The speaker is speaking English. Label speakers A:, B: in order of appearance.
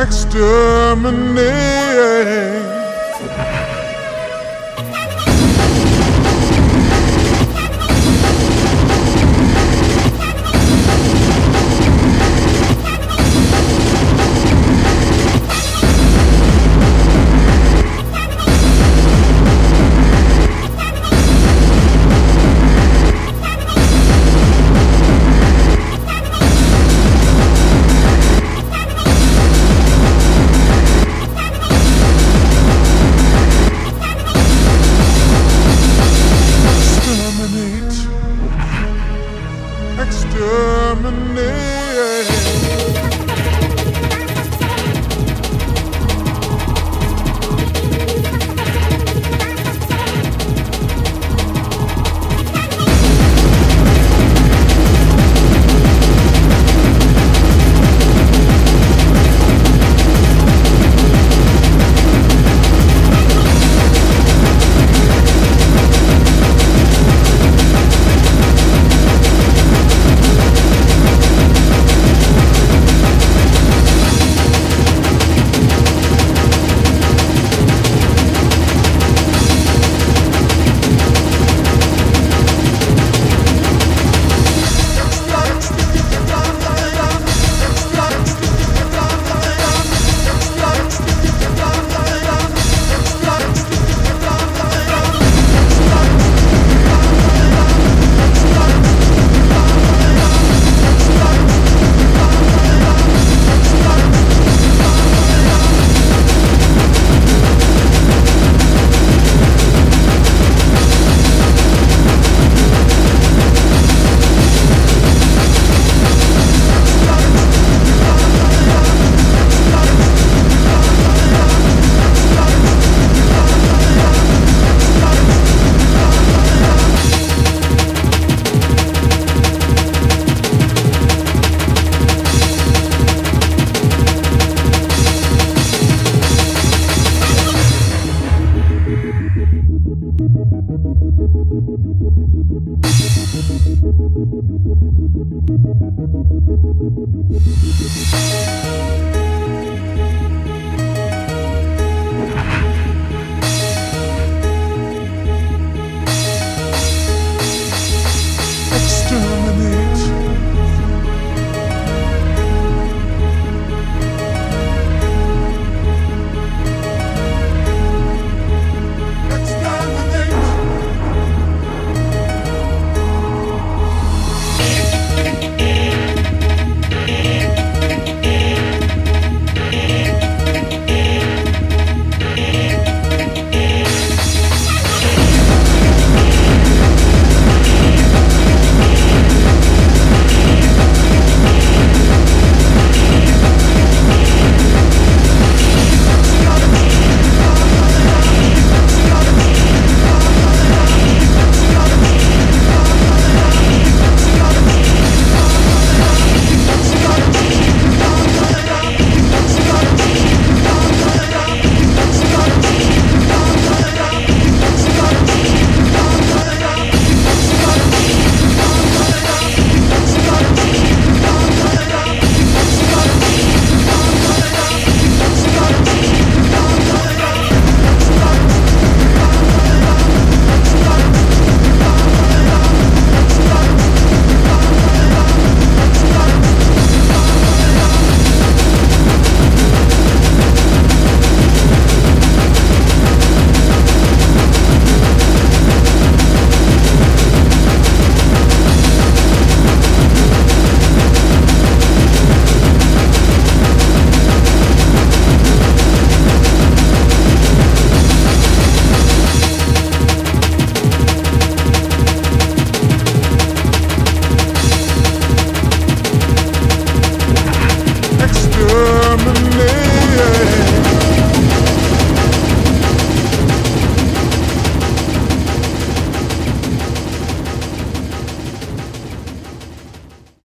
A: exterminate.